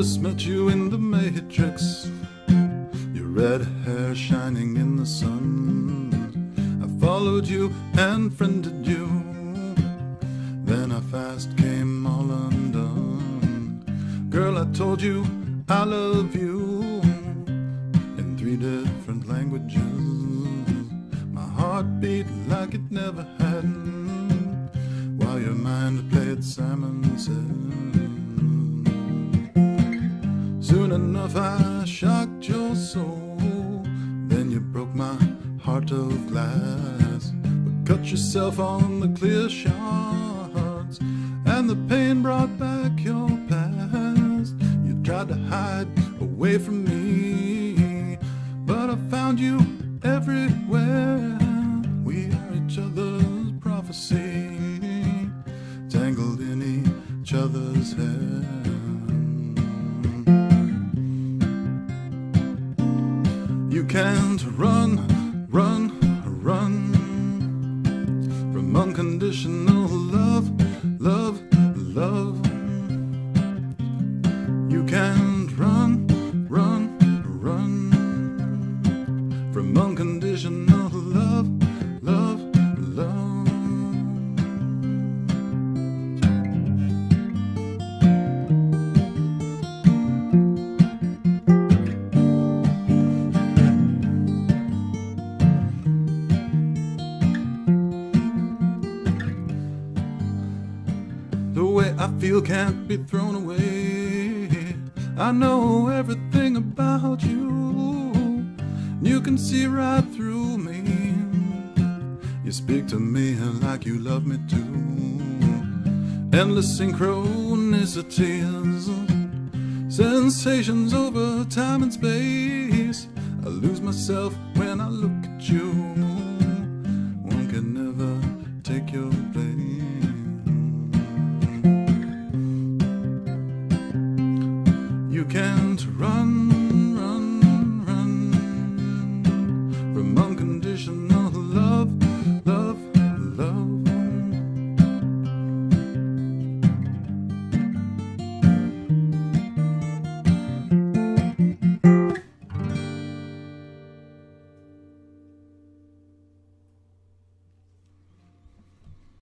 first met you in the matrix. Your red hair shining in the sun. I followed you and friended you told you I love you In three different languages. My heart beat like it never had While your mind played Simon Says. Soon enough I shocked your soul Then you broke my heart of glass. But cut yourself on the clear shards And the pain brought back your hide away from me. But I found you everywhere. We are each other's prophecy Tangled in each other's hair. You can't run, run, run from unconditional I feel can't be thrown away. I know everything about you. You can see right through me. You speak to me like you love me too. Endless synchronicities, sensations over time and space. I lose myself when I look at you.